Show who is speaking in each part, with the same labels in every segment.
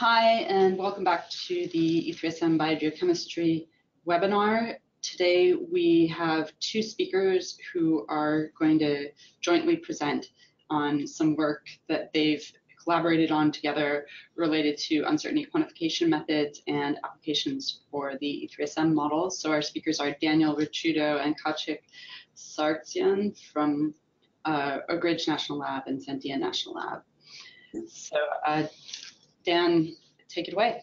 Speaker 1: Hi, and welcome back to the E3SM Biogeochemistry webinar. Today we have two speakers who are going to jointly present on some work that they've collaborated on together related to uncertainty quantification methods and applications for the E3SM models. So our speakers are Daniel Ricciuto and Khachik Sargsyan from uh, Oak Ridge National Lab and Sandia National Lab. So uh, Dan, take it away.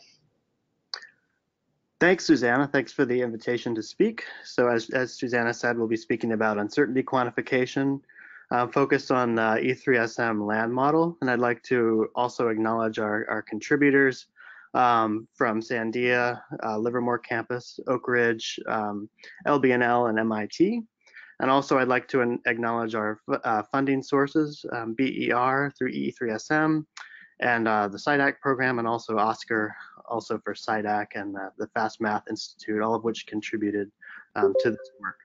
Speaker 2: Thanks, Susanna. Thanks for the invitation to speak. So as, as Susanna said, we'll be speaking about uncertainty quantification, uh, focused on uh, E3SM land model. And I'd like to also acknowledge our, our contributors um, from Sandia, uh, Livermore campus, Oak Ridge, um, LBNL, and MIT. And also I'd like to acknowledge our uh, funding sources, um, BER through E3SM, and uh, the SciDAC program, and also ASCR, also for SciDAC and uh, the FASTMath Institute, all of which contributed um, to this work.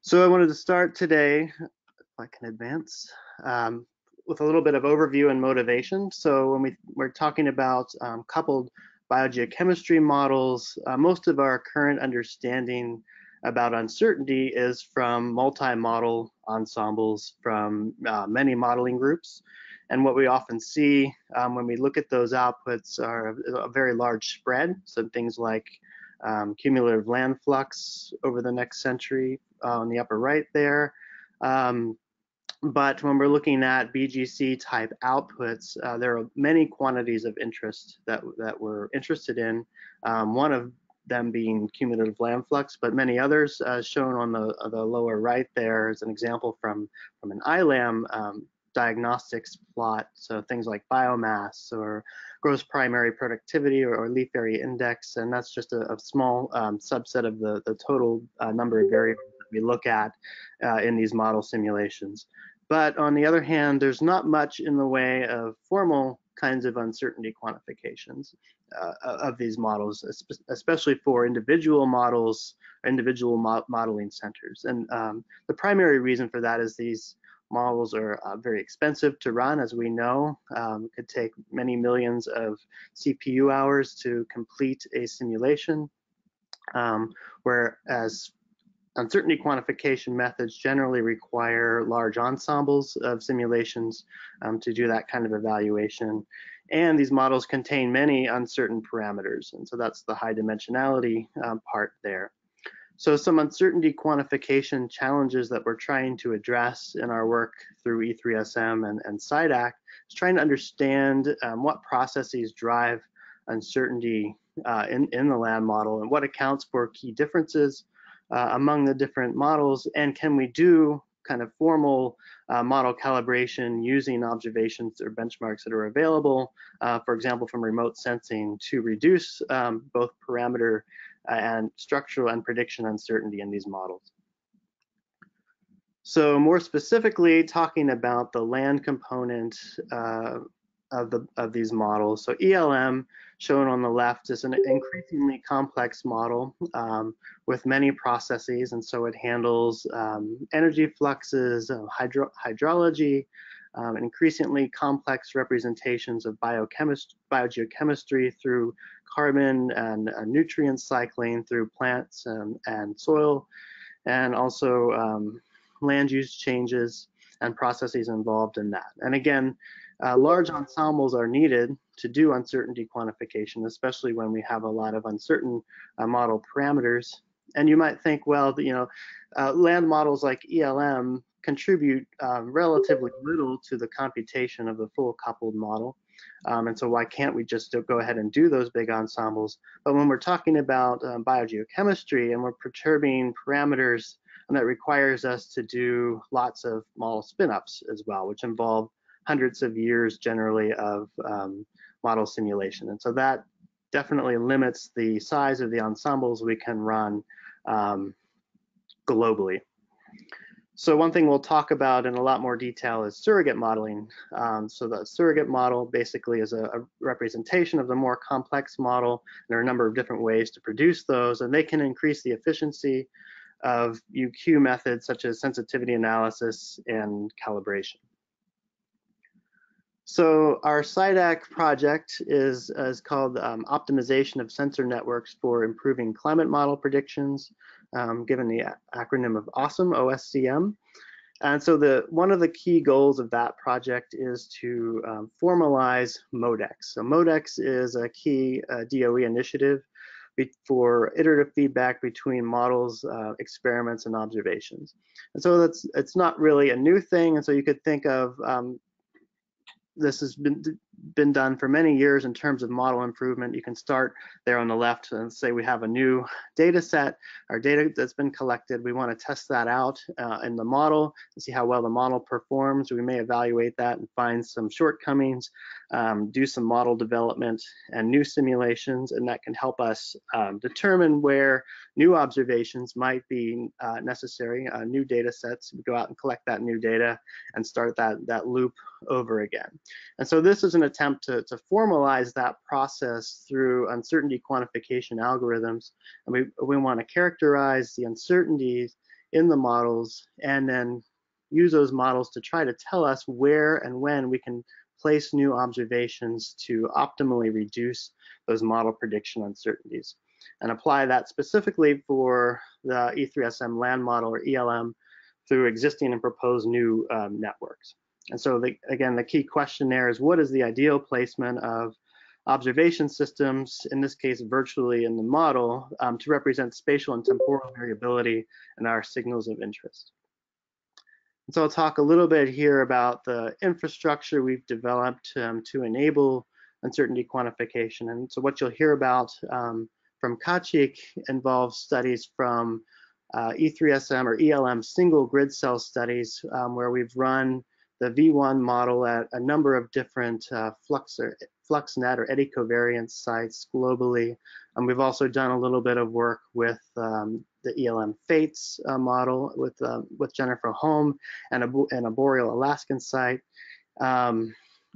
Speaker 2: So I wanted to start today, if I can advance, um, with a little bit of overview and motivation. So when we, we're talking about um, coupled biogeochemistry models, uh, most of our current understanding about uncertainty is from multi-model ensembles from uh, many modeling groups. And what we often see um, when we look at those outputs are a very large spread. So things like um, cumulative land flux over the next century uh, on the upper right there. Um, but when we're looking at BGC type outputs, uh, there are many quantities of interest that, that we're interested in. Um, one of them being cumulative land flux, but many others uh, shown on the, the lower right there is an example from, from an ILAMB um, diagnostics plot, so things like biomass or gross primary productivity or, or leaf area index, and that's just a, a small um, subset of the, the total uh, number of variables that we look at uh, in these model simulations. But on the other hand, there's not much in the way of formal kinds of uncertainty quantifications uh, of these models, especially for individual models, individual mo modeling centers. And um, the primary reason for that is these models are uh, very expensive to run, as we know. Um, it could take many millions of CPU hours to complete a simulation, um, whereas uncertainty quantification methods generally require large ensembles of simulations um, to do that kind of evaluation. And these models contain many uncertain parameters, and so that's the high dimensionality um, part there. So some uncertainty quantification challenges that we're trying to address in our work through E3SM and, and SciDAC is trying to understand um, what processes drive uncertainty uh, in, in the land model and what accounts for key differences uh, among the different models and can we do kind of formal uh, model calibration using observations or benchmarks that are available, uh, for example, from remote sensing to reduce um, both parameter and structural and prediction uncertainty in these models. So more specifically, talking about the land component uh, of, the, of these models. So ELM, shown on the left, is an increasingly complex model um, with many processes, and so it handles um, energy fluxes, uh, hydro hydrology, um, increasingly complex representations of biogeochemistry through carbon and uh, nutrient cycling through plants and, and soil, and also um, land use changes and processes involved in that. And again, uh, large ensembles are needed to do uncertainty quantification, especially when we have a lot of uncertain uh, model parameters. And you might think, well, you know, uh, land models like ELM contribute um, relatively little to the computation of the full coupled model. Um, and so why can't we just go ahead and do those big ensembles? But when we're talking about um, biogeochemistry and we're perturbing parameters and that requires us to do lots of model spin-ups as well, which involve hundreds of years generally of um, model simulation. And so that definitely limits the size of the ensembles we can run um, globally. So one thing we'll talk about in a lot more detail is surrogate modeling. Um, so the surrogate model basically is a, a, representation of the more complex model. There are a number of different ways to produce those, and they can increase the efficiency of UQ methods such as sensitivity analysis and calibration. So our SciDAC project is, is called um, Optimization of Sensor Networks for Improving Climate Model Predictions, um, given the acronym of AWESOME, OSCM. And so the one of the key goals of that project is to um, formalize MODEX. So MODEX is a key uh, DOE initiative for iterative feedback between models, uh, experiments, and observations. And so that's it's not really a new thing. And so you could think of um, this has been been done for many years in terms of model improvement. You can start there on the left and say we have a new data set, our data that's been collected. We want to test that out uh, in the model and see how well the model performs. We may evaluate that and find some shortcomings, um, do some model development and new simulations, and that can help us um, determine where new observations might be uh, necessary, uh, new data sets. We go out and collect that new data and start that, that loop over again. And so this is an attempt to, to formalize that process through uncertainty quantification algorithms. And we, we want to characterize the uncertainties in the models and then use those models to try to tell us where and when we can place new observations to optimally reduce those model prediction uncertainties and apply that specifically for the E3SM land model or ELM through existing and proposed new um, networks. And so the, again, the key question there is what is the ideal placement of observation systems, in this case virtually in the model, um, to represent spatial and temporal variability in our signals of interest. And so I'll talk a little bit here about the infrastructure we've developed um, to enable uncertainty quantification. And so what you'll hear about um, from Khachik involves studies from uh, E3SM or ELM single grid cell studies um, where we've run the V1 model at a number of different uh, flux or FluxNet or eddy covariance sites globally. And we've also done a little bit of work with um, the ELM FATES uh, model with uh, with Jennifer Holm and a, and a Boreal Alaskan site. Um,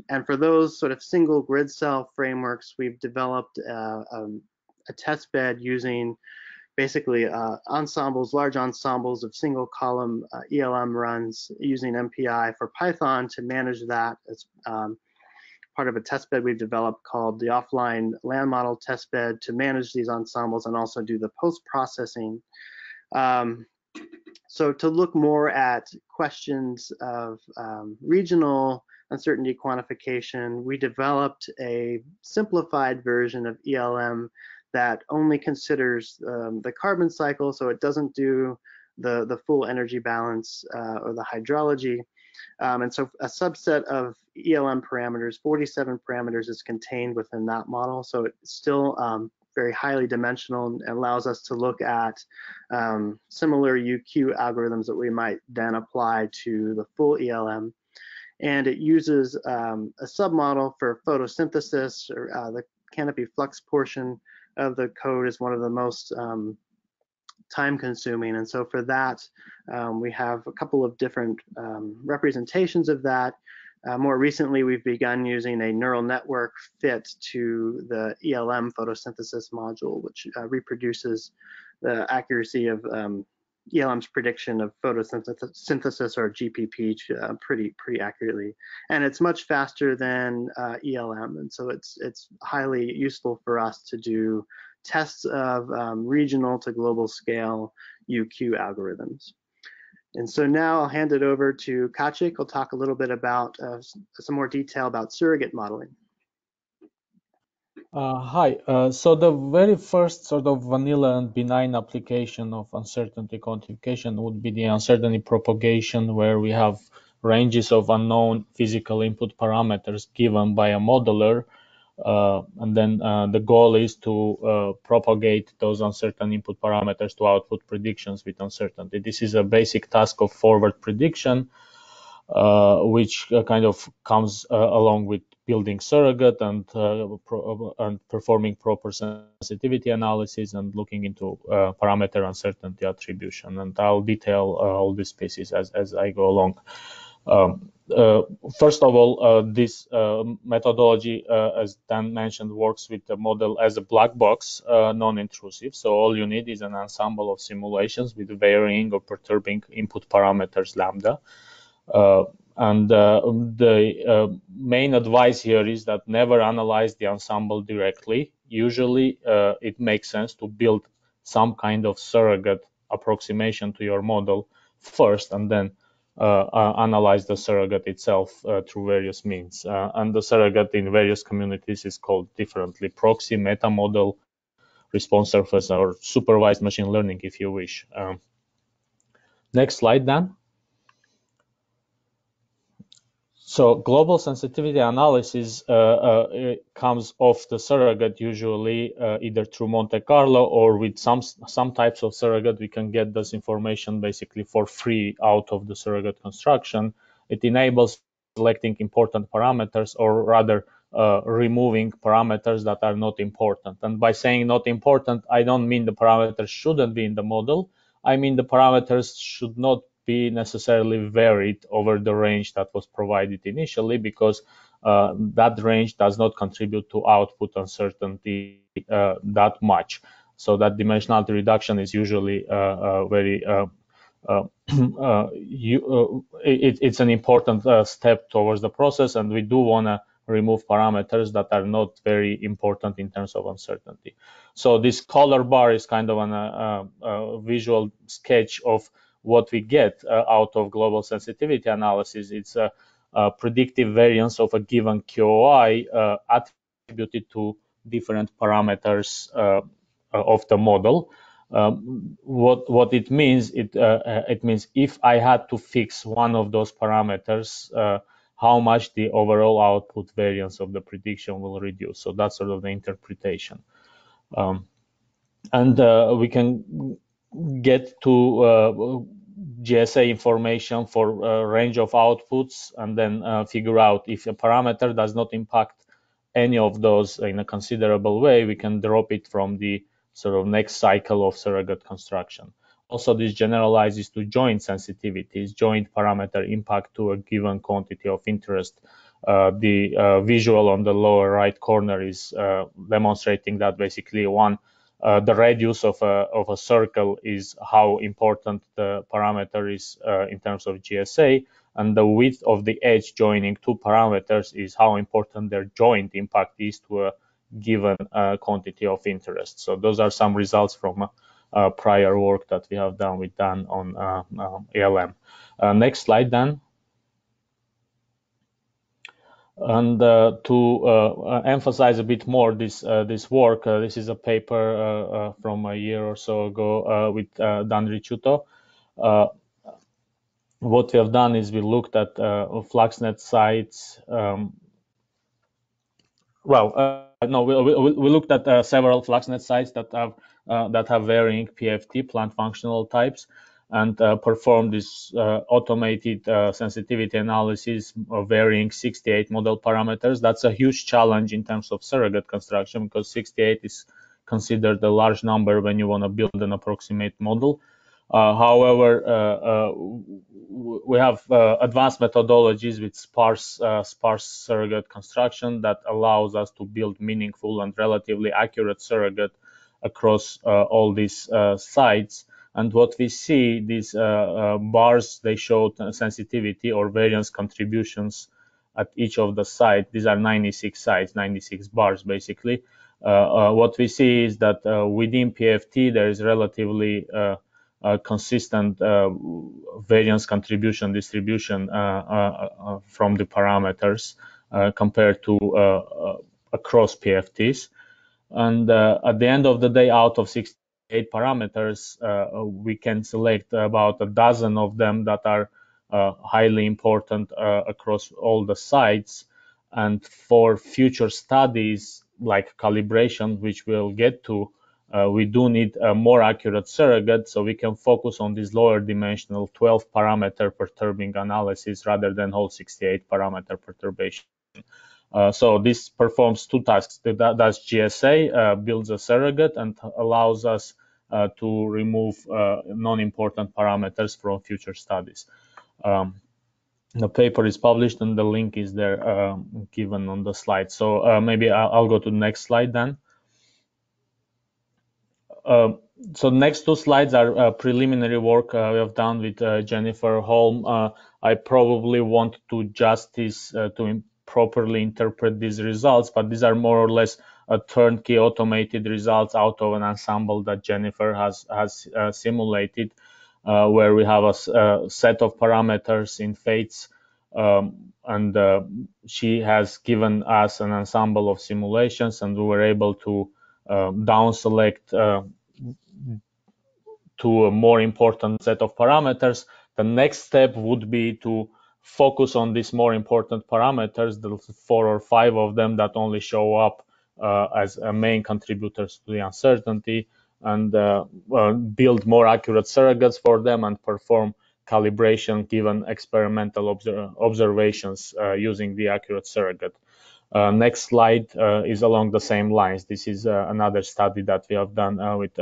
Speaker 2: and for those sort of single grid cell frameworks, we've developed uh, um, a test bed using basically uh, ensembles, large ensembles of single column uh, ELM runs using MPI for Python to manage that as um, part of a testbed we've developed called the offline land model testbed to manage these ensembles and also do the post-processing. Um, so to look more at questions of um, regional uncertainty quantification, we developed a simplified version of ELM that only considers um, the carbon cycle, so it doesn't do the, the full energy balance uh, or the hydrology. Um, and so a subset of ELM parameters, 47 parameters is contained within that model. So it's still um, very highly dimensional and allows us to look at um, similar UQ algorithms that we might then apply to the full ELM. And it uses um, a submodel for photosynthesis or uh, the canopy flux portion of the code is one of the most um, time consuming. And so for that, um, we have a couple of different um, representations of that. Uh, more recently, we've begun using a neural network fit to the ELM photosynthesis module, which uh, reproduces the accuracy of um, ELM's prediction of photosynthesis or GPP uh, pretty pretty accurately, and it's much faster than uh, ELM, and so it's it's highly useful for us to do tests of um, regional to global scale UQ algorithms. And so now I'll hand it over to Khachik. I'll talk a little bit about uh, some more detail about surrogate modeling.
Speaker 3: Uh, hi. Uh, so the very first sort of vanilla and benign application of uncertainty quantification would be the uncertainty propagation, where we have ranges of unknown physical input parameters given by a modeler. Uh, and then uh, the goal is to uh, propagate those uncertain input parameters to output predictions with uncertainty. This is a basic task of forward prediction, uh, which kind of comes along with building surrogate and uh, pro and performing proper sensitivity analysis and looking into uh, parameter uncertainty attribution. And I'll detail uh, all these pieces as, as I go along. Um, uh, first of all, uh, this uh, methodology, as Dan mentioned, works with the model as a black box, non-intrusive. So all you need is an ensemble of simulations with varying or perturbing input parameters lambda. And uh, the uh, main advice here is that never analyze the ensemble directly. Usually, uh, it makes sense to build some kind of surrogate approximation to your model first, and then uh, uh, analyze the surrogate itself uh, through various means. and the surrogate in various communities is called differently proxy, meta model, response surface, or supervised machine learning, if you wish. Um, next slide, Dan. So global sensitivity analysis uh, uh, comes off the surrogate usually uh, either through Monte Carlo or with some some types of surrogate we can get this information basically for free out of the surrogate construction. It enables selecting important parameters or rather uh, removing parameters that are not important. And by saying not important, I don't mean the parameters shouldn't be in the model. I mean the parameters should not be necessarily varied over the range that was provided initially because uh, that range does not contribute to output uncertainty uh, that much. So that dimensionality reduction is usually uh, uh very uh, uh, you, it, it's an important step towards the process, and we do want to remove parameters that are not very important in terms of uncertainty. So this color bar is kind of an, a, a visual sketch of what we get uh, out of global sensitivity analysis. It's a, a predictive variance of a given QOI uh, attributed to different parameters uh, of the model. Um, what what it means it uh, it means if I had to fix one of those parameters, uh, how much the overall output variance of the prediction will reduce. So that's sort of the interpretation, um, and uh, we can get to uh, GSA information for a range of outputs and then uh, figure out if a parameter does not impact any of those in a considerable way, we can drop it from the sort of next cycle of surrogate construction. Also, this generalizes to joint sensitivities, joint parameter impact to a given quantity of interest. Uh, the uh, visual on the lower right corner is uh, demonstrating that basically one uh, the radius of a, of a circle is how important the parameter is uh, in terms of GSA, and the width of the edge joining two parameters is how important their joint impact is to a given uh, quantity of interest. So those are some results from uh, prior work that we have done with Dan on uh, ALM. next slide, Dan. And uh, to uh, uh, emphasize a bit more this uh, this work, uh, this is a paper uh, from a year or so ago with Dan Ricciuto. what we have done is we looked at FluxNet sites. Um, well, no, we, we, we, looked at several FluxNet sites that have that have varying PFT plant functional types and uh, perform this uh, automated uh, sensitivity analysis of varying 68 model parameters. That's a huge challenge in terms of surrogate construction because 68 is considered a large number when you want to build an approximate model. Uh, however, uh, uh, we have advanced methodologies with sparse, sparse surrogate construction that allows us to build meaningful and relatively accurate surrogate across all these sites. And what we see, these uh, uh, bars, they show sensitivity or variance contributions at each of the sites. These are 96 sites, 96 bars basically. Uh, what we see is that within PFT, there is relatively uh, consistent uh, variance contribution distribution uh, from the parameters compared to across PFTs. And at the end of the day, out of 60 eight parameters, uh, we can select about a dozen of them that are uh, highly important uh, across all the sites. And for future studies like calibration, which we'll get to, uh, we do need a more accurate surrogate so we can focus on this lower dimensional 12 parameter perturbing analysis rather than whole 68 parameter perturbation. Uh, so this performs two tasks. That does GSA, uh, builds a surrogate and allows us uh, to remove uh, non-important parameters from future studies. Um, the paper is published and the link is there uh, given on the slide. So maybe I'll, I'll, go to the next slide then. so next two slides are uh, preliminary work uh, we have done with uh, Jennifer Holm. Uh, I probably want to justice uh, to properly interpret these results, but these are more or less a turnkey automated results out of an ensemble that Jennifer has has uh, simulated, where we have a, a, set of parameters in FATES, um, and she has given us an ensemble of simulations, and we were able to down select to a more important set of parameters, the next step would be to focus on these more important parameters, the four or five of them that only show up uh, as uh, main contributors to the uncertainty, and uh, build more accurate surrogates for them and perform calibration given experimental observations uh, using the accurate surrogate. Uh, next slide uh, is along the same lines. This is uh, another study that we have done with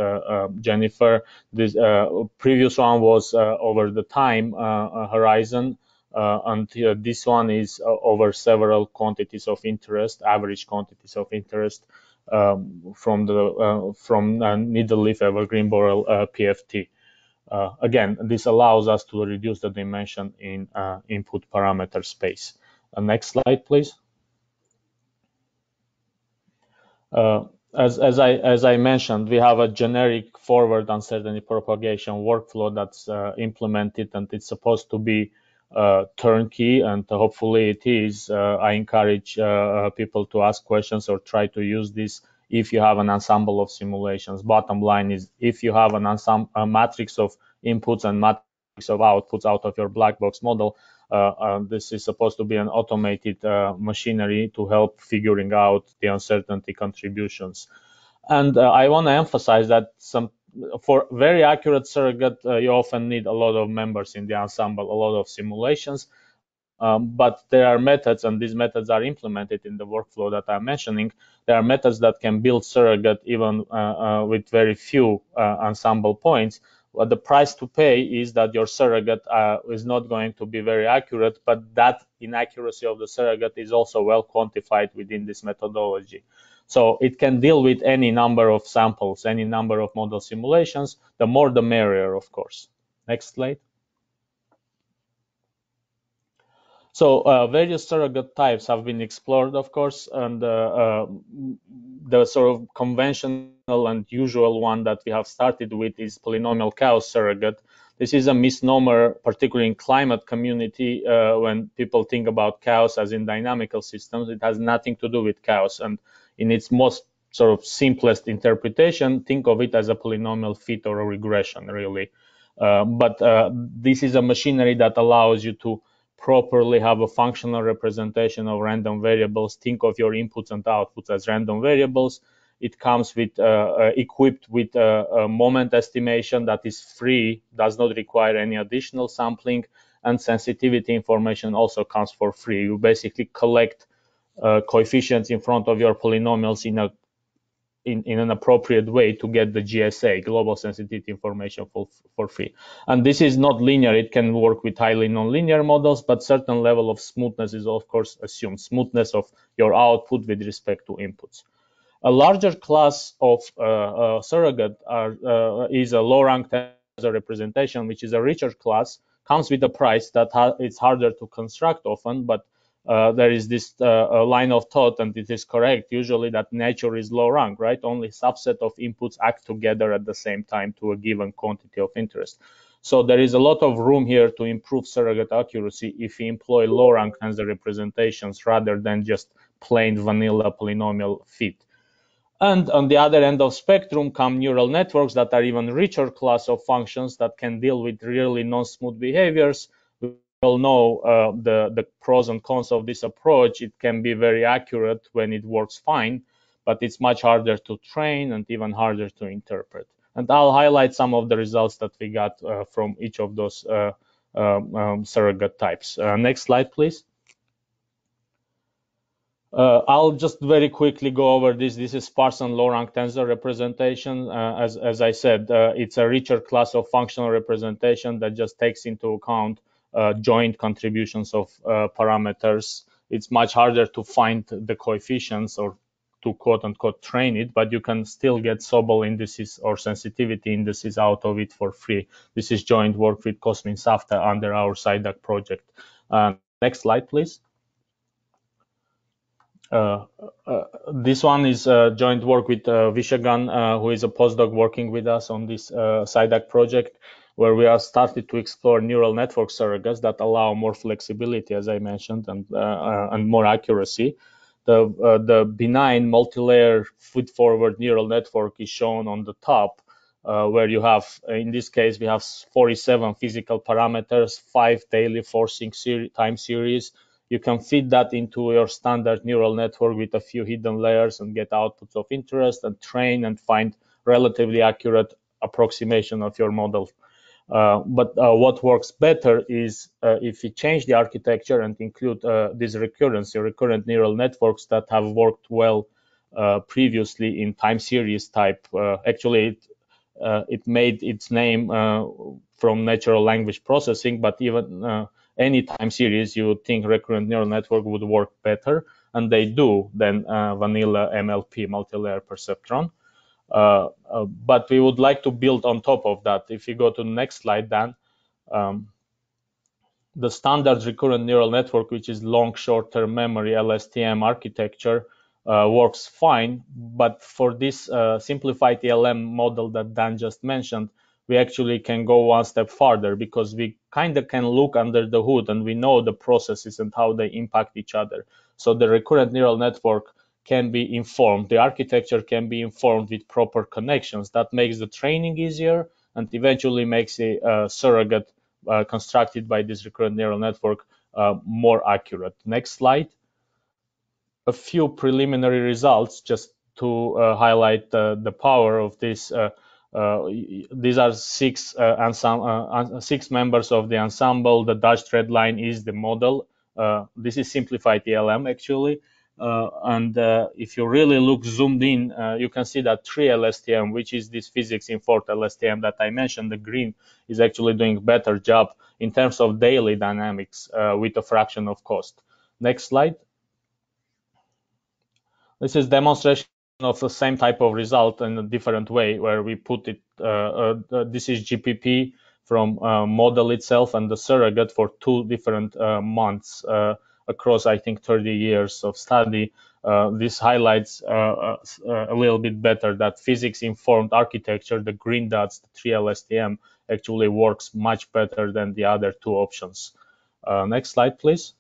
Speaker 3: Jennifer. This previous one was over the time horizon, and this one is over several quantities of interest, average quantities of interest um, from the from needle leaf evergreen boreal PFT. again, this allows us to reduce the dimension in input parameter space. next slide, please. Uh, as, as, I, as I mentioned, we have a generic forward uncertainty propagation workflow that's uh, implemented and it's supposed to be uh, turnkey and hopefully it is. Uh, I encourage uh, uh, people to ask questions or try to use this if you have an ensemble of simulations. Bottom line is if you have an ensemble, a matrix of inputs and matrix of outputs out of your black box model, uh, uh, this is supposed to be an automated uh, machinery to help figuring out the uncertainty contributions. And I want to emphasize that some for very accurate surrogate, you often need a lot of members in the ensemble, a lot of simulations. Um, but there are methods, and these methods are implemented in the workflow that I'm mentioning. There are methods that can build surrogate even uh, uh, with very few uh, ensemble points, what the price to pay is that your surrogate uh, is not going to be very accurate, but that inaccuracy of the surrogate is also well quantified within this methodology. So it can deal with any number of samples, any number of model simulations. The more the merrier, of course. Next slide. So uh, various surrogate types have been explored, of course, and uh, uh, the sort of conventional and usual one that we have started with is polynomial chaos surrogate. This is a misnomer, particularly in climate community, uh, when people think about chaos as in dynamical systems. It has nothing to do with chaos, and in its most sort of simplest interpretation, think of it as a polynomial fit or a regression, really. Uh, but uh, this is a machinery that allows you to properly have a functional representation of random variables. Think of your inputs and outputs as random variables. It comes with uh, uh, equipped with a, a, moment estimation that is free, does not require any additional sampling, and sensitivity information also comes for free. You basically collect uh, coefficients in front of your polynomials in a in, in an appropriate way to get the GSA, global sensitivity information for, for free. And this is not linear. It can work with highly nonlinear models, but certain level of smoothness is of course assumed, smoothness of your output with respect to inputs. A larger class of uh, uh, surrogate are, uh, is a low rank tensor representation, which is a richer class, comes with a price that it's harder to construct often, but uh, there is this uh, line of thought, and it is correct usually that nature is low rank, right? Only subset of inputs act together at the same time to a given quantity of interest. So there is a lot of room here to improve surrogate accuracy if we employ low rank tensor representations rather than just plain vanilla polynomial fit. And on the other end of spectrum come neural networks that are even richer class of functions that can deal with really non-smooth behaviors all know uh, the, the pros and cons of this approach. It can be very accurate when it works fine, but it's much harder to train and even harder to interpret. And I'll highlight some of the results that we got uh, from each of those uh, um, um surrogate types. Uh, next slide, please. Uh, I'll just very quickly go over this. This is sparse and low-rank tensor representation. Uh, as, as I said, uh, it's a richer class of functional representation that just takes into account joint contributions of uh, parameters, it's much harder to find the coefficients or to quote unquote train it, but you can still get Sobol indices or sensitivity indices out of it for free. This is joint work with Cosmin Safta under our SciDAC project. Uh, next slide, please. Uh, uh, this one is uh, joint work with uh, Vishagan, uh, who is a postdoc working with us on this uh, SciDAC project, where we have started to explore neural network surrogates that allow more flexibility, as I mentioned, and, uh, uh, and more accuracy. The, uh, the benign multi-layer feed-forward neural network is shown on the top, where you have, in this case, we have 47 physical parameters, five daily forcing time series, you can feed that into your standard neural network with a few hidden layers and get outputs of interest and train and find relatively accurate approximation of your model. Uh, but uh, what works better is uh, if you change the architecture and include uh, this recurrency, recurrent neural networks that have worked well uh, previously in time series type. Uh, actually, it, it made its name from natural language processing, but even any time series, you would think recurrent neural network would work better, and they do than vanilla MLP, multi-layer perceptron. Uh, uh, but we would like to build on top of that. If you go to the next slide, Dan, um, the standard recurrent neural network, which is long short-term memory LSTM architecture, uh, works fine. But for this uh, simplified ELM model that Dan just mentioned, we actually can go one step farther because we kind of can look under the hood and we know the processes and how they impact each other. So the recurrent neural network can be informed. The architecture can be informed with proper connections. That makes the training easier and eventually makes a, a surrogate uh, constructed by this recurrent neural network uh, more accurate. Next slide. A few preliminary results just to uh, highlight the power of this uh, uh, these are six uh, uh, six members of the ensemble. The dashed red line is the model. this is simplified ELM actually. Uh, and uh, if you really look zoomed in, uh, you can see that 3LSTM, which is this physics informed LSTM that I mentioned, the green is actually doing better job in terms of daily dynamics with a fraction of cost. Next slide. This is demonstration of the same type of result in a different way where we put it uh, uh, this is gpp from uh, model itself and the surrogate for two different months across i think 30 years of study this highlights a little bit better that physics informed architecture the green dots the 3lstm actually works much better than the other two options next slide please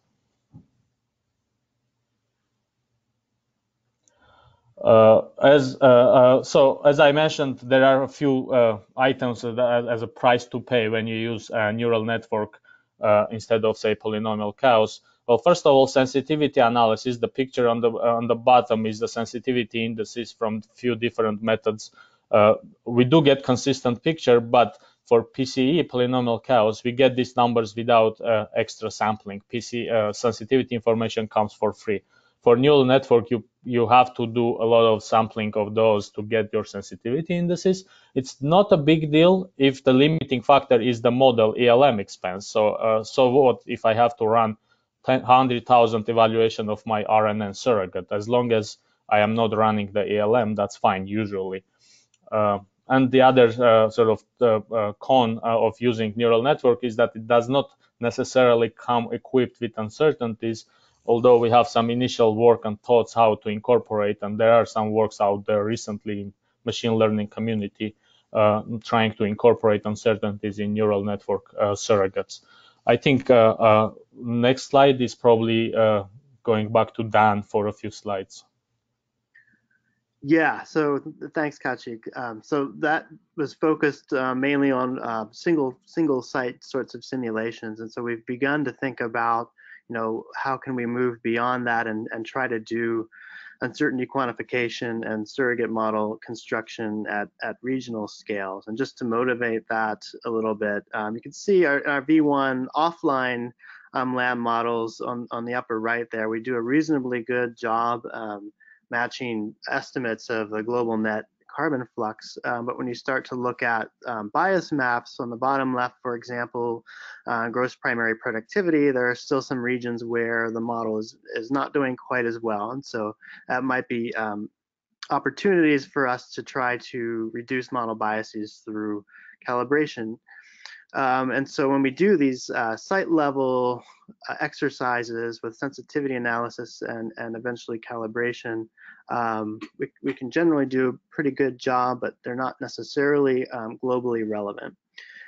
Speaker 3: Uh, as uh, uh, so, as I mentioned, there are a few uh, items as a price to pay when you use a neural network uh, instead of, say, polynomial chaos. Well, first of all, sensitivity analysis. The picture on the on the bottom is the sensitivity indices from a few different methods. Uh, we do get consistent picture, but for PCE polynomial chaos, we get these numbers without extra sampling. PC sensitivity information comes for free for neural network, you you have to do a lot of sampling of those to get your sensitivity indices. It's not a big deal if the limiting factor is the model ELM expense. So uh, so what if I have to run 100,000 evaluation of my RNN surrogate? As long as I am not running the ELM, that's fine usually. Uh, and the other uh, sort of the uh, con uh, of using neural network is that it does not necessarily come equipped with uncertainties although we have some initial work and thoughts how to incorporate, and there are some works out there recently in machine learning community uh, trying to incorporate uncertainties in neural network uh, surrogates. I think uh, uh next slide is probably uh, going back to Dan for a few slides.
Speaker 2: Yeah, so thanks, Kaci. Um, so that was focused uh, mainly on single single site sorts of simulations, and so we've begun to think about you know, how can we move beyond that and, and try to do uncertainty quantification and surrogate model construction at, at regional scales. And just to motivate that a little bit, um, you can see our, our V1 offline um, LAM models on, on the upper right there. We do a reasonably good job um, matching estimates of the global net carbon flux. Um, but when you start to look at um, bias maps on the bottom left, for example, uh, gross primary productivity, there are still some regions where the model is, is not doing quite as well. And so that might be um, opportunities for us to try to reduce model biases through calibration. Um, and so when we do these uh, site level uh, exercises with sensitivity analysis and, and eventually calibration, um, we, we can generally do a pretty good job, but they're not necessarily um, globally relevant.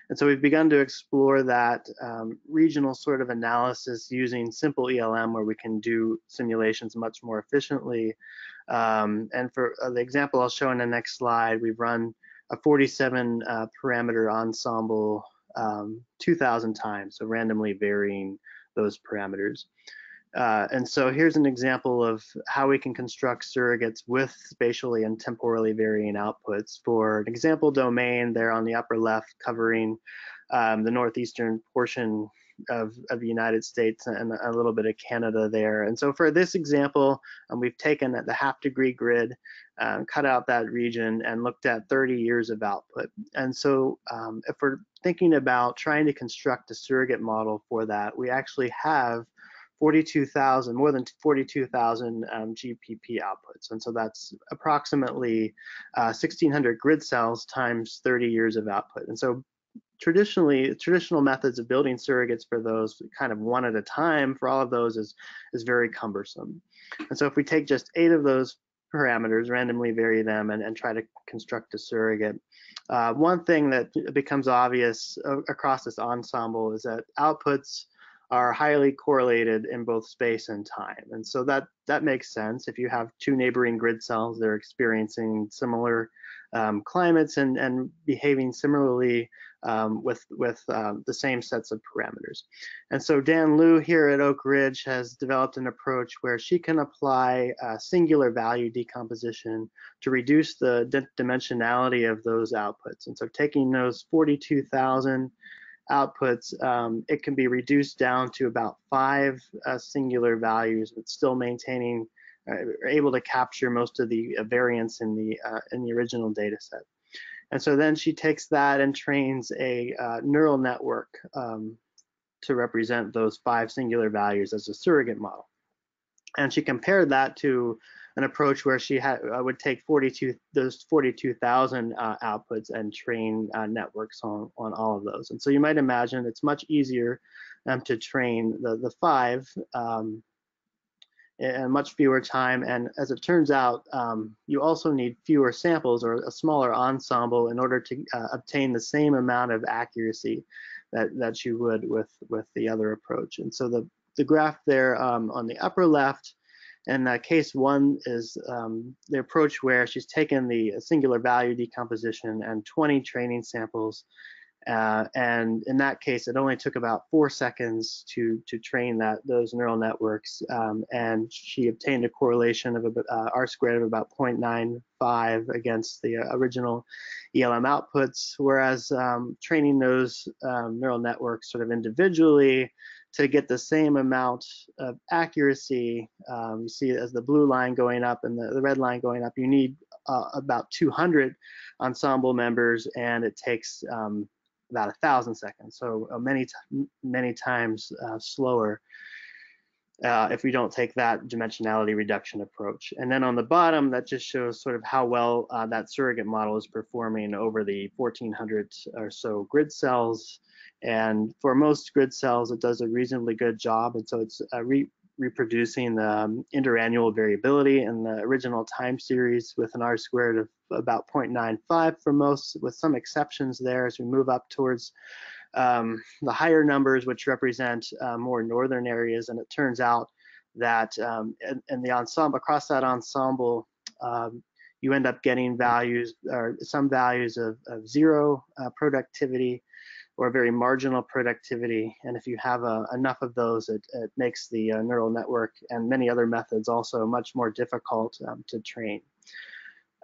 Speaker 2: And so we've begun to explore that um, regional sort of analysis using simple ELM where we can do simulations much more efficiently. Um, and for uh, the example I'll show in the next slide, we've run a 47 uh, parameter ensemble um, 2,000 times, so randomly varying those parameters. Uh, and so here's an example of how we can construct surrogates with spatially and temporally varying outputs for an example domain there on the upper left covering um, the northeastern portion of, of, the United States and a little bit of Canada there. And so for this example, um, we've taken the half degree grid, uh, cut out that region and looked at 30 years of output. And so um, if we're thinking about trying to construct a surrogate model for that, we actually have 42,000, more than 42,000 um, GPP outputs. And so that's approximately uh, 1,600 grid cells times 30 years of output. And so traditionally, traditional methods of building surrogates for those kind of one at a time for all of those is, is very cumbersome. And so if we take just eight of those parameters, randomly vary them, and, and try to construct a surrogate, uh, one thing that becomes obvious uh, across this ensemble is that outputs are highly correlated in both space and time. And so that, that makes sense. If you have two neighboring grid cells, they're experiencing similar um, climates and, and behaving similarly um, with, with um, the same sets of parameters. And so Dan Lu here at Oak Ridge has developed an approach where she can apply singular value decomposition to reduce the dimensionality of those outputs. And so taking those 42,000 outputs, um, it can be reduced down to about five uh, singular values, but still maintaining, uh, able to capture most of the uh, variance in the uh, in the original data set. And so then she takes that and trains a uh, neural network um, to represent those five singular values as a surrogate model. And she compared that to an approach where she had uh, would take 42 those 42,000 uh, outputs and train uh, networks on on all of those. And so you might imagine it's much easier um, to train the the five um, in much fewer time. And as it turns out, um, you also need fewer samples or a smaller ensemble in order to uh, obtain the same amount of accuracy that that you would with with the other approach. And so the the graph there um, on the upper left and uh, case one is um, the approach where she's taken the singular value decomposition and 20 training samples. Uh, and in that case, it only took about four seconds to to train that those neural networks, um, and she obtained a correlation of a, uh, r squared of about 0.95 against the uh, original ELM outputs. Whereas um, training those um, neural networks sort of individually to get the same amount of accuracy, um, you see as the blue line going up and the, the red line going up, you need uh, about 200 ensemble members and it takes um, about a thousand seconds. So uh, many, many times uh, slower uh, if we don't take that dimensionality reduction approach. And then on the bottom, that just shows sort of how well uh, that surrogate model is performing over the 1400 or so grid cells. And for most grid cells, it does a reasonably good job. And so it's uh, re reproducing the um, interannual variability in the original time series with an R squared of about 0.95 for most, with some exceptions there as we move up towards um, the higher numbers, which represent uh, more northern areas. And it turns out that um, in, in, the ensemble, across that ensemble, um, you end up getting values or some values of, of zero uh, productivity or very marginal productivity. And if you have uh, enough of those, it, it makes the uh, neural network and many other methods also much more difficult um, to train.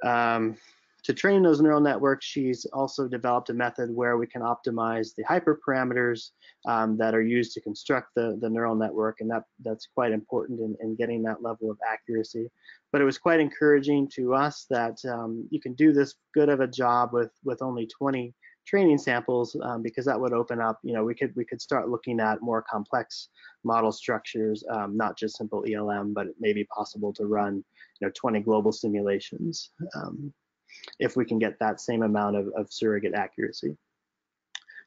Speaker 2: Um, to train those neural networks, she's also developed a method where we can optimize the hyperparameters um, that are used to construct the, the neural network, and that, that's quite important in, in getting that level of accuracy. But it was quite encouraging to us that um, you can do this good of a job with, with only 20 training samples um, because that would open up, you know, we could we could start looking at more complex model structures, um, not just simple ELM, but it may be possible to run, you know, 20 global simulations um, if we can get that same amount of, of surrogate accuracy.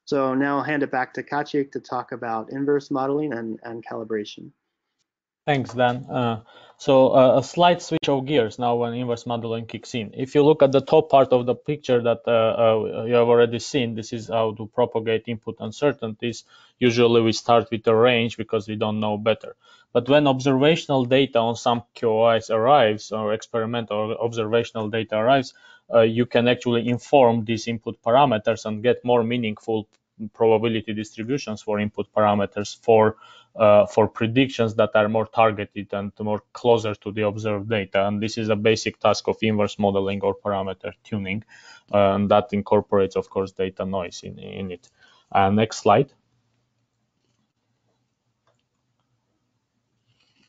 Speaker 2: So now I'll hand it back to Khachik to talk about inverse modeling and, and calibration.
Speaker 3: Thanks, Dan. Uh, so uh, a slight switch of gears now when inverse modeling kicks in. If you look at the top part of the picture that uh, uh, you have already seen, this is how to propagate input uncertainties. Usually we start with a range because we don't know better. But when observational data on some QOIs arrives or experimental observational data arrives, uh, you can actually inform these input parameters and get more meaningful probability distributions for input parameters for uh, for predictions that are more targeted and more closer to the observed data. And this is a basic task of inverse modeling or parameter tuning, uh, and that incorporates, of course, data noise in, in it. Uh, next slide.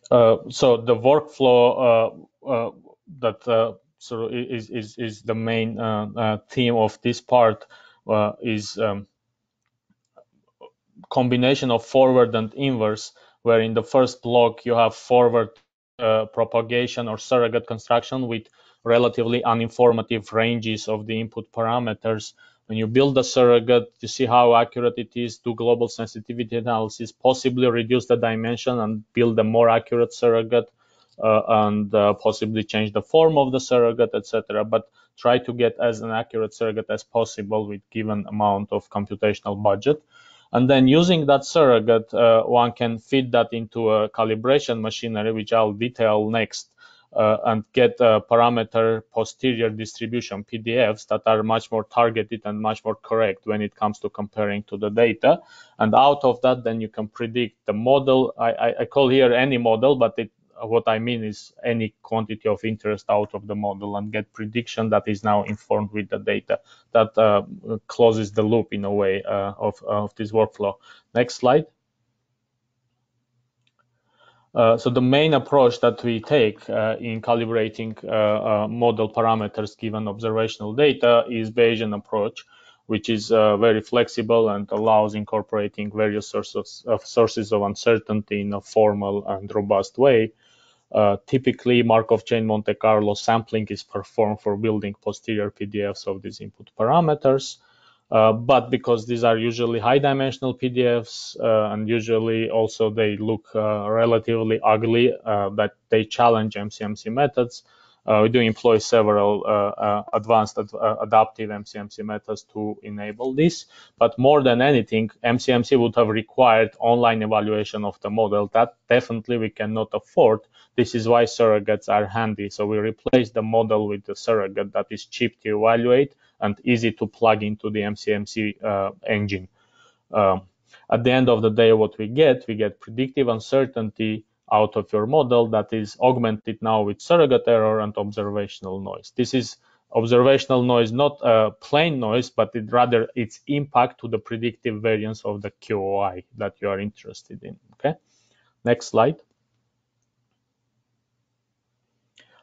Speaker 3: Uh, so the workflow uh, that sort of is, is, is the main theme of this part is um, combination of forward and inverse, where in the first block you have forward uh, propagation or surrogate construction with relatively uninformative ranges of the input parameters. When you build a surrogate, you see how accurate it is, do global sensitivity analysis, possibly reduce the dimension and build a more accurate surrogate, uh, and uh, possibly change the form of the surrogate, etc. But try to get as an accurate surrogate as possible with given amount of computational budget. And then using that surrogate, uh, one can feed that into a calibration machinery, which I'll detail next, uh, and get a parameter posterior distribution PDFs that are much more targeted and much more correct when it comes to comparing to the data. And out of that, then you can predict the model. I, I, I call here any model, but it what I mean is any quantity of interest out of the model and get prediction that is now informed with the data that uh, closes the loop in a way uh, of, of this workflow. Next slide. Uh, so the main approach that we take uh, in calibrating uh, uh, model parameters given observational data is Bayesian approach, which is very flexible and allows incorporating various sources of, sources of uncertainty in a formal and robust way. Uh, typically, Markov chain Monte Carlo sampling is performed for building posterior PDFs of these input parameters. Uh, but because these are usually high dimensional PDFs uh, and usually also they look uh, relatively ugly, uh, that they challenge MCMC methods, we do employ several uh, uh, advanced ad adaptive MCMC methods to enable this. But more than anything, MCMC would have required online evaluation of the model. That definitely we cannot afford. This is why surrogates are handy. So we replace the model with the surrogate that is cheap to evaluate and easy to plug into the MCMC uh, engine. Um, at the end of the day, what we get, we get predictive uncertainty out of your model that is augmented now with surrogate error and observational noise. This is observational noise, not a plain noise, but it rather its impact to the predictive variance of the QOI that you are interested in. Okay, next slide.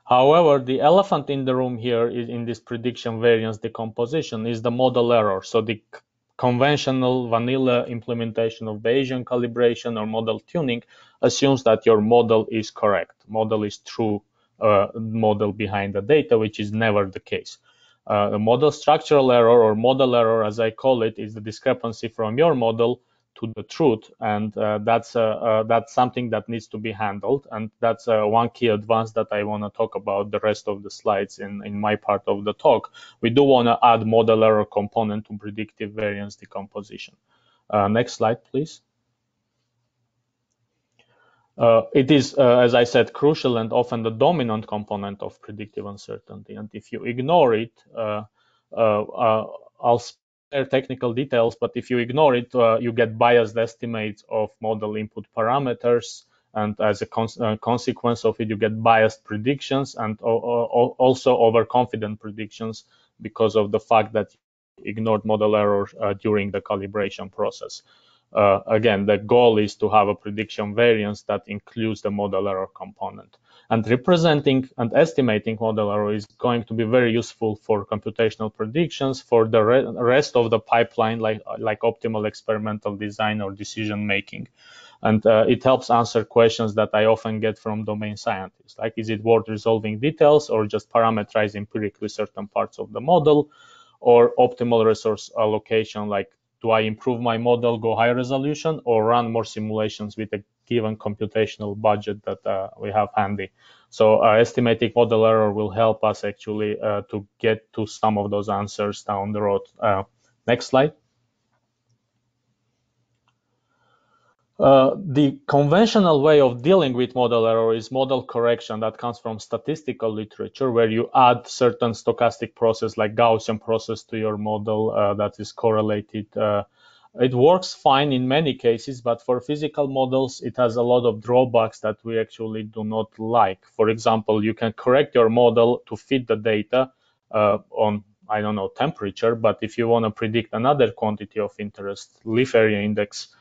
Speaker 3: However, the elephant in the room here is in this prediction variance decomposition is the model error. So the conventional vanilla implementation of Bayesian calibration or model tuning assumes that your model is correct. Model is true uh, model behind the data, which is never the case. Uh, the model structural error or model error, as I call it, is the discrepancy from your model to the truth, and uh, that's uh, uh, that's something that needs to be handled, and that's uh, one key advance that I want to talk about the rest of the slides in in my part of the talk. We do want to add model error component to predictive variance decomposition. Uh, next slide, please. Uh, it is, as I said, crucial and often the dominant component of predictive uncertainty. And if you ignore it, I'll spare technical details, but if you ignore it, uh, you get biased estimates of model input parameters. And as a uh, consequence of it, you get biased predictions and also overconfident predictions because of the fact that you ignored model error uh, during the calibration process. Uh, again, the goal is to have a prediction variance that includes the model error component. And representing and estimating model error is going to be very useful for computational predictions for the re rest of the pipeline, like, like optimal experimental design or decision making. And uh, it helps answer questions that I often get from domain scientists, like is it worth resolving details or just parameterize empirically certain parts of the model, or optimal resource allocation, like do I improve my model, go high resolution, or run more simulations with a given computational budget that uh, we have handy? So uh, estimating model error will help us actually uh, to get to some of those answers down the road. Uh, next slide. Uh, the conventional way of dealing with model error is model correction that comes from statistical literature, where you add certain stochastic process like Gaussian process to your model uh, that is correlated. Uh, it works fine in many cases, but for physical models, it has a lot of drawbacks that we actually do not like. For example, you can correct your model to fit the data uh, on I don't know temperature, but if you want to predict another quantity of interest, leaf area index,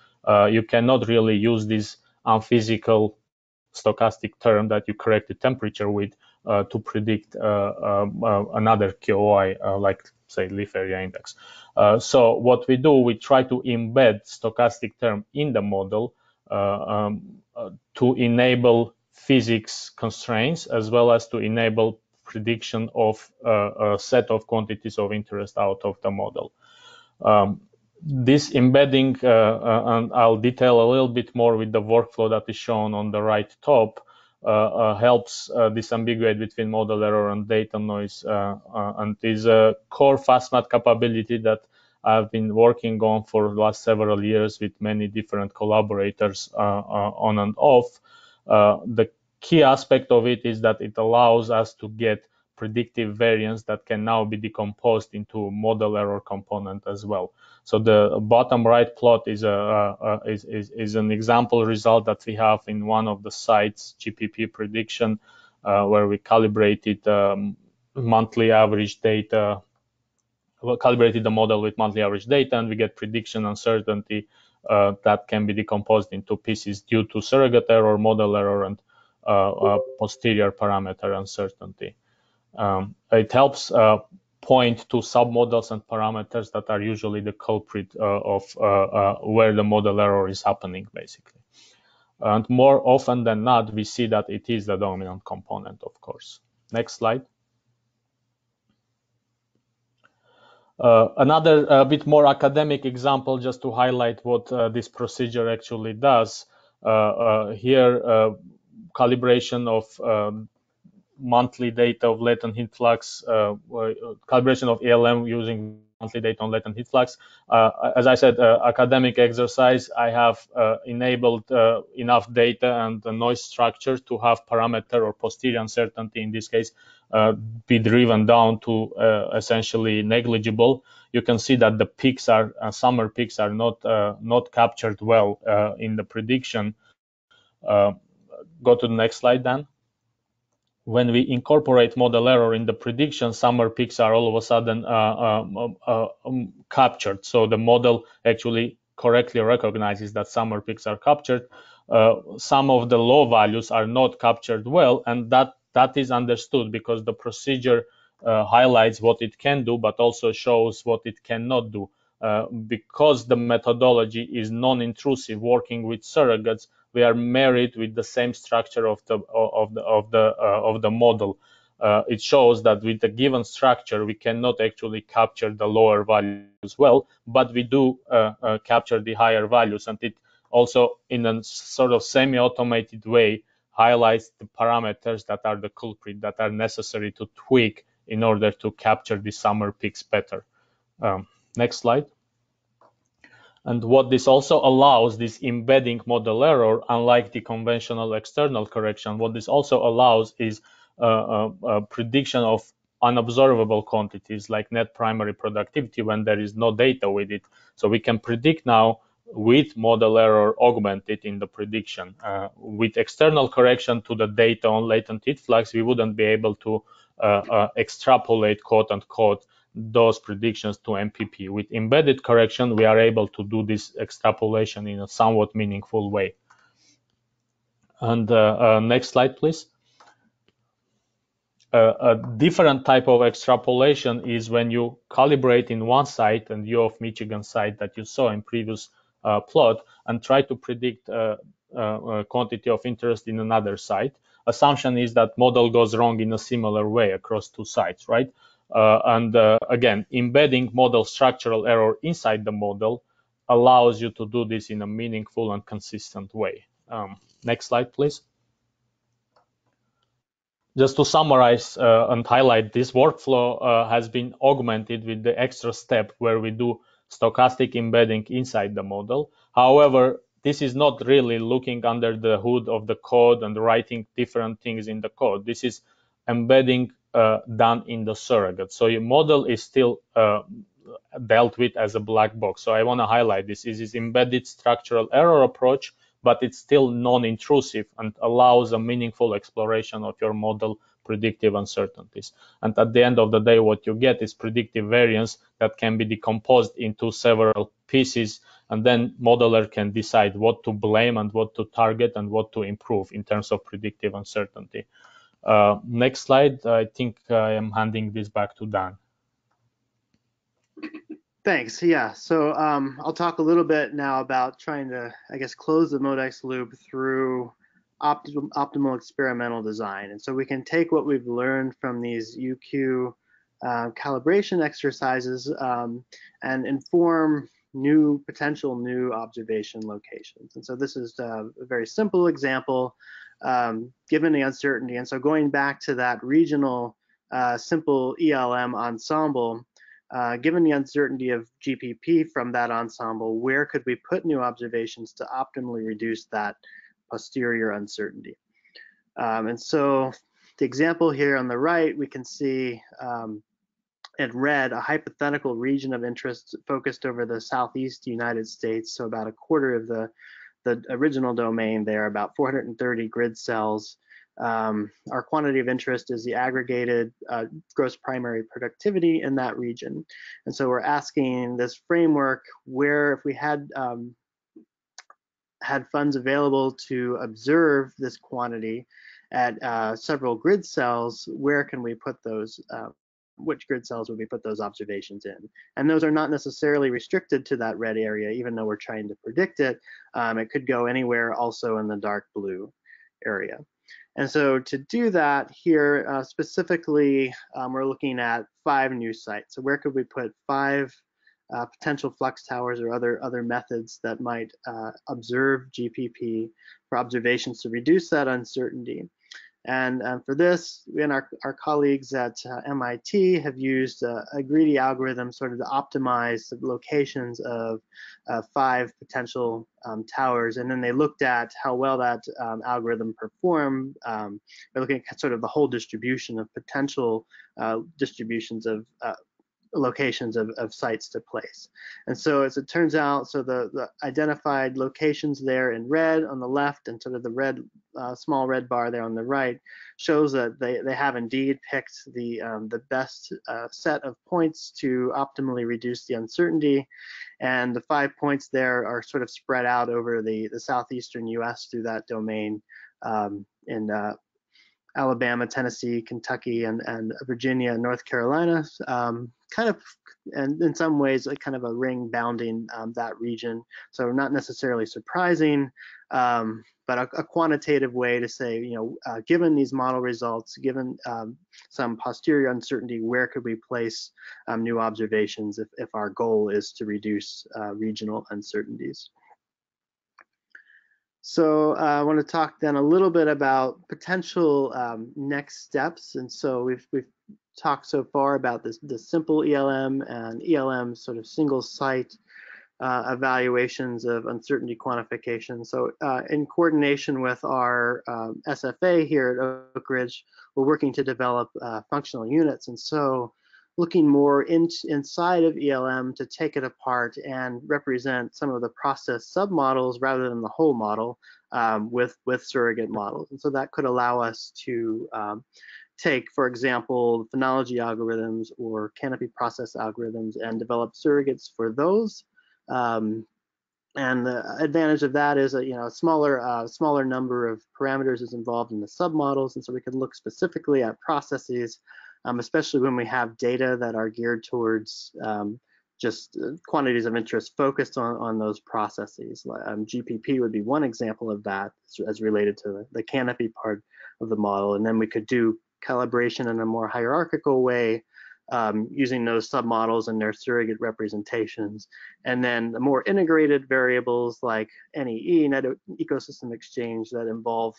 Speaker 3: you cannot really use this unphysical stochastic term that you correct the temperature with uh, to predict uh, um, uh, another QOI, uh, like say leaf area index. Uh, so what we do, we try to embed stochastic term in the model um, to enable physics constraints as well as to enable prediction of a set of quantities of interest out of the model. Um, this embedding, uh, uh, and I'll detail a little bit more with the workflow that is shown on the right top, uh, uh helps uh, disambiguate between model error and data noise uh, and is a core FASTMath capability that I've been working on for the last several years with many different collaborators on and off. the key aspect of it is that it allows us to get predictive variance that can now be decomposed into model error component as well. So the bottom right plot is a, is, is, is, an example result that we have in one of the sites, GPP prediction, uh, where we calibrated um, monthly average data, well, calibrated the model with monthly average data, and we get prediction uncertainty uh, that can be decomposed into pieces due to surrogate error, model error, and uh, posterior parameter uncertainty. Um, it helps uh, point to submodels and parameters that are usually the culprit uh, of uh, uh, where the model error is happening, basically. And more often than not, we see that it is the dominant component, of course. Next slide. Uh, another a bit more academic example, just to highlight what uh, this procedure actually does. Uh, here, calibration of um, monthly data of latent heat flux, uh, uh calibration of ALM using monthly data on latent heat flux. Uh, as I said, uh, academic exercise, I have uh, enabled uh, enough data and the noise structure to have parameter or posterior uncertainty, in this case, be driven down to essentially negligible. You can see that the peaks are, summer peaks are not, not captured well in the prediction. go to the next slide, Dan when we incorporate model error in the prediction, summer peaks are all of a sudden uh, uh, uh, um, captured. So the model actually correctly recognizes that summer peaks are captured. Some of the low values are not captured well, and that that is understood because the procedure uh, highlights what it can do, but also shows what it cannot do. Uh, because the methodology is non-intrusive, working with surrogates, we are married with the same structure of the of the of the uh, of the model. Uh, it shows that with a given structure, we cannot actually capture the lower values well, but we do uh, uh capture the higher values. And it also, in a sort of semi-automated way, highlights the parameters that are the culprit that are necessary to tweak in order to capture the summer peaks better. Um, next slide. And what this also allows, this embedding model error, unlike the conventional external correction, what this also allows is prediction of unobservable quantities like net primary productivity when there is no data with it. So we can predict now with model error augmented in the prediction. Uh, with external correction to the data on latent heat flux, we wouldn't be able to uh, uh, extrapolate quote unquote those predictions to NPP. With embedded correction, we are able to do this extrapolation in a somewhat meaningful way. And uh, uh, next slide, please. Uh, a different type of extrapolation is when you calibrate in one site and U of Michigan site that you saw in previous uh, plot and try to predict uh, uh, quantity of interest in another site. Assumption is that model goes wrong in a similar way across two sites, right? Uh, and uh, again, embedding model structural error inside the model allows you to do this in a meaningful and consistent way. Um, next slide, please. Just to summarize uh, and highlight, this workflow uh, has been augmented with the extra step where we do stochastic embedding inside the model. However, this is not really looking under the hood of the code and writing different things in the code. This is embedding done in the surrogate. So your model is still uh, dealt with as a black box. So I want to highlight this. This is embedded structural error approach but it's still non-intrusive and allows a meaningful exploration of your model predictive uncertainties. And at the end of the day, what you get is predictive variance that can be decomposed into several pieces, and then modeler can decide what to blame and what to target and what to improve in terms of predictive uncertainty. Uh, next slide, I think I am handing this back to Dan.
Speaker 2: Thanks. Yeah. So um, I'll talk a little bit now about trying to, I guess, close the Modex loop through optimal, optimal experimental design. And so we can take what we've learned from these UQ uh, calibration exercises um, and inform new potential new observation locations. And so this is uh, a very simple example um, given the uncertainty. And so going back to that regional uh, simple ELM ensemble, uh, given the uncertainty of GPP from that ensemble, where could we put new observations to optimally reduce that posterior uncertainty? Um, and so the example here on the right, we can see um, in red a hypothetical region of interest focused over the southeast United States, so about a quarter of the, the original domain there, about 430 grid cells um, our quantity of interest is the aggregated uh, gross primary productivity in that region. And so we're asking this framework where if we had um, had funds available to observe this quantity at uh, several grid cells, where can we put those, uh, which grid cells would we put those observations in? And those are not necessarily restricted to that red area, even though we're trying to predict it. Um, it could go anywhere also in the dark blue area. And so to do that here, uh, specifically, um, we're looking at five new sites. So where could we put five uh, potential flux towers or other, other methods that might uh, observe GPP for observations to reduce that uncertainty? And um, for this, we and our, our colleagues at uh, MIT have used uh, a greedy algorithm sort of to optimize the locations of uh, five potential um, towers. And then they looked at how well that um, algorithm performed um, by looking at sort of the whole distribution of potential uh, distributions of uh, locations of, of sites to place. And so as it turns out, so the, the identified locations there in red on the left and sort of the red, uh, small red bar there on the right shows that they, they have indeed picked the, um, the best uh, set of points to optimally reduce the uncertainty. And the five points there are sort of spread out over the, the southeastern US through that domain um, in uh, Alabama, Tennessee, Kentucky, and, and Virginia North Carolina, um, kind of, and in some ways, like kind of a ring bounding um, that region. So not necessarily surprising, um, but a, a, quantitative way to say, you know, uh, given these model results, given um, some posterior uncertainty, where could we place um, new observations if, if our goal is to reduce uh, regional uncertainties? So uh, I want to talk then a little bit about potential um, next steps. And so we've we've talked so far about this the simple ELM and ELM sort of single site uh, evaluations of uncertainty quantification. So uh, in coordination with our um, SFA here at Oak Ridge, we're working to develop uh, functional units. And so looking more in, inside of ELM to take it apart and represent some of the process submodels rather than the whole model um, with, with surrogate models. And so that could allow us to um, take, for example, phenology algorithms or canopy process algorithms and develop surrogates for those. Um, and the advantage of that is a you know a smaller uh, smaller number of parameters is involved in the submodels, and so we can look specifically at processes, um, especially when we have data that are geared towards um, just uh, quantities of interest focused on, on those processes. Um, GPP would be one example of that as related to the, the canopy part of the model. And then we could do calibration in a more hierarchical way um, using those submodels and their surrogate representations. And then the more integrated variables like NEE, Net Ecosystem Exchange, that involve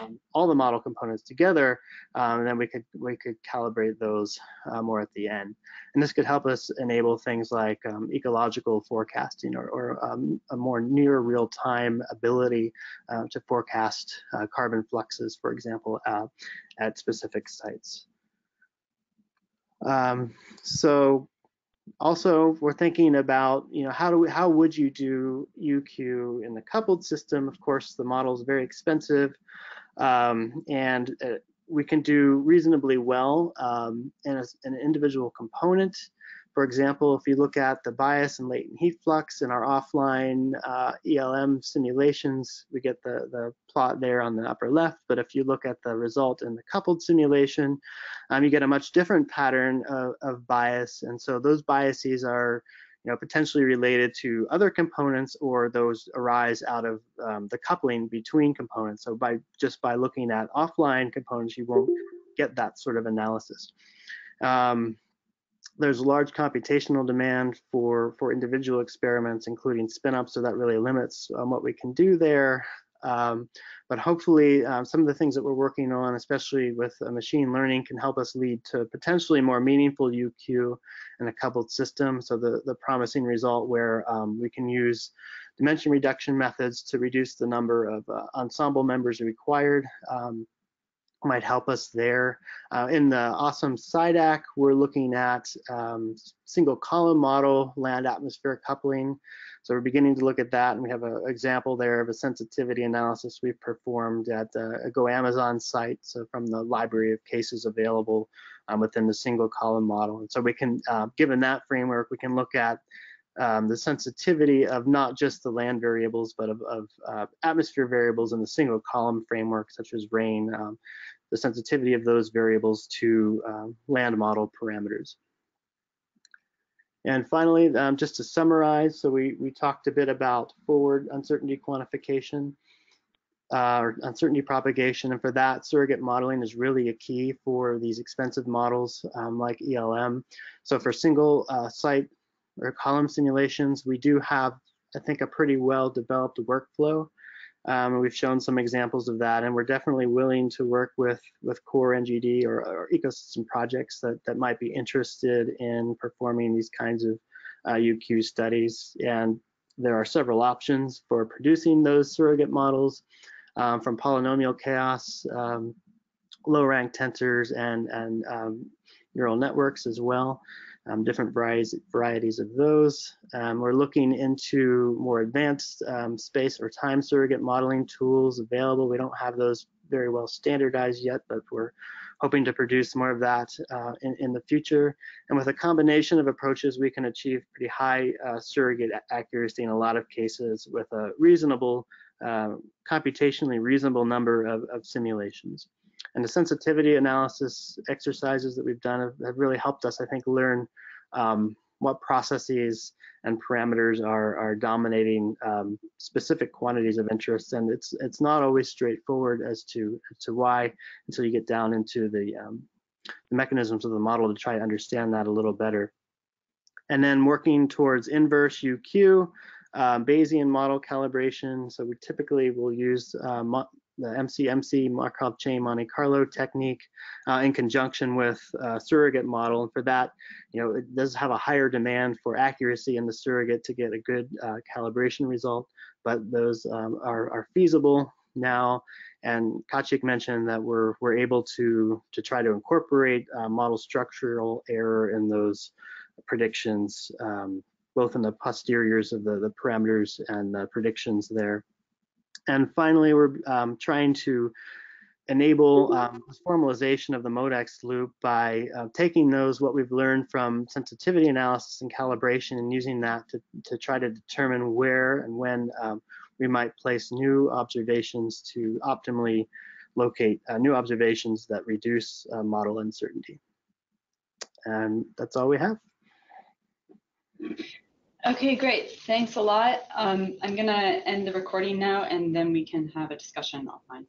Speaker 2: um, all the model components together, um, and then we could we could calibrate those uh, more at the end. And this could help us enable things like um, ecological forecasting or, or um, a more near real-time ability uh, to forecast uh, carbon fluxes, for example, uh, at specific sites. Um, so also we're thinking about, you know, how do we, how would you do UQ in the coupled system? Of course, the model is very expensive um, and uh, we can do reasonably well um, in a, an individual component. For example, if you look at the bias and latent heat flux in our offline uh, ELM simulations, we get the, the plot there on the upper left. But if you look at the result in the coupled simulation, um, you get a much different pattern of, of bias. And so those biases are you know, potentially related to other components or those arise out of um, the coupling between components. So by just by looking at offline components, you won't get that sort of analysis. Um, there's a large computational demand for for individual experiments, including spin-ups, so that really limits um, what we can do there. Um, but hopefully, um, some of the things that we're working on, especially with uh, machine learning, can help us lead to potentially more meaningful UQ in a coupled system. So the the promising result where um, we can use dimension reduction methods to reduce the number of uh, ensemble members required um, might help us there. Uh, in the awesome SciDAC, we're looking at um, single column model land atmosphere coupling. So we're beginning to look at that, and we have an example there of a sensitivity analysis we've performed at a GoAmazon site, so from the library of cases available um, within the single column model. And so we can, uh, given that framework, we can look at um, the sensitivity of not just the land variables, but of, of uh, atmosphere variables in the single column framework, such as rain, um, the sensitivity of those variables to um, land model parameters. And finally, um, just to summarize, so we, we talked a bit about forward uncertainty quantification uh, or uncertainty propagation. And for that, surrogate modeling is really a key for these expensive models um, like ELM. So for single uh, site or column simulations, we do have, I think, a pretty well developed workflow um, we've shown some examples of that, and we're definitely willing to work with with core NGD or, or ecosystem projects that that might be interested in performing these kinds of uh, UQ studies. And there are several options for producing those surrogate models, um, from polynomial chaos, um, low rank tensors, and and um, neural networks as well um, different varieties, varieties of those. Um, we're looking into more advanced um, space or time surrogate modeling tools available. We don't have those very well standardized yet, but we're hoping to produce more of that uh, in, in, the future. And with a combination of approaches, we can achieve pretty high uh, surrogate accuracy in a lot of cases with a reasonable, uh, computationally reasonable number of, of simulations. And the sensitivity analysis exercises that we've done have, have really helped us, I think, learn um, what processes and parameters are, are dominating um, specific quantities of interest. And it's it's not always straightforward as to, to why until you get down into the, um, the mechanisms of the model to try to understand that a little better. And then working towards inverse UQ, um, Bayesian model calibration. So we typically will use uh, the MCMC Markov chain Monte Carlo technique uh, in conjunction with a surrogate model. And for that, you know, it does have a higher demand for accuracy in the surrogate to get a good uh, calibration result, but those um, are, are feasible now. And Khachik mentioned that we're we're able to to try to incorporate uh, model structural error in those predictions, um, both in the posteriors of the, the parameters and the predictions there. And finally, we're um, trying to enable um, formalization of the MODEX loop by uh, taking those, what we've learned from sensitivity analysis and calibration and using that to, to try to determine where and when um, we might place new observations to optimally locate uh, new observations that reduce uh, model uncertainty. And that's all we have.
Speaker 1: Okay, great. Thanks a lot. Um, I'm going to end the recording now and then we can have a discussion offline.